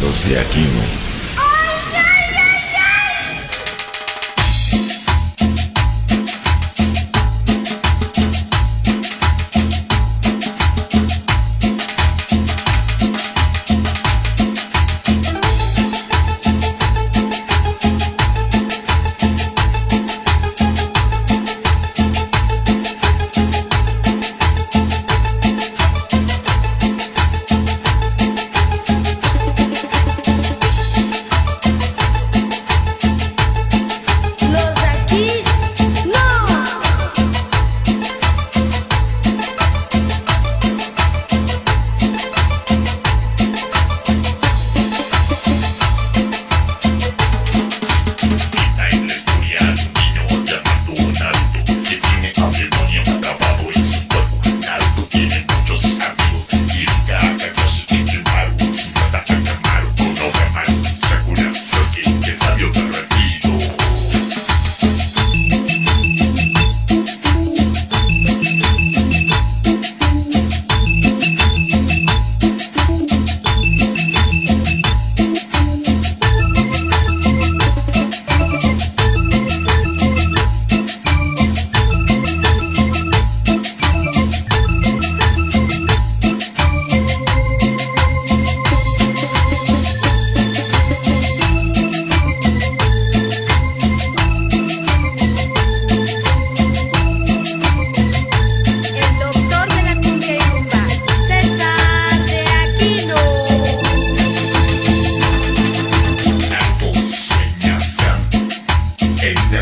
Los de aquí no.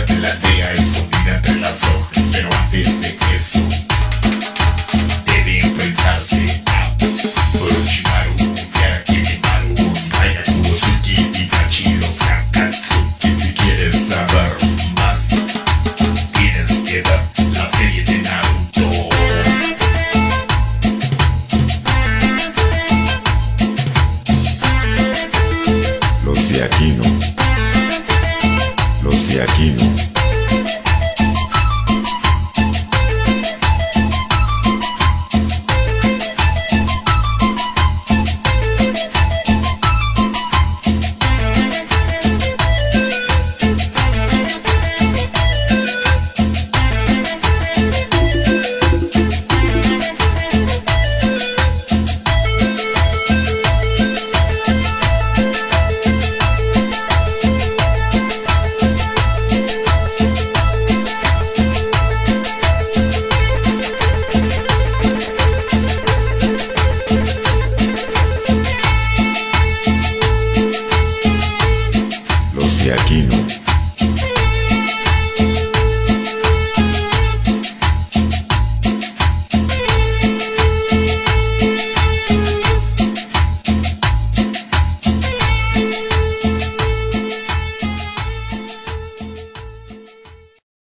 De la aldea escondida entre las hojas, pero antes de eso debe enfrentarse a Orochimaru, Yakimaru, Hayaku, Suki, Itachi, los Akatsuki. Si quieres saber más, tienes que ver la serie de Naruto. Los de Aquino. Los aqui.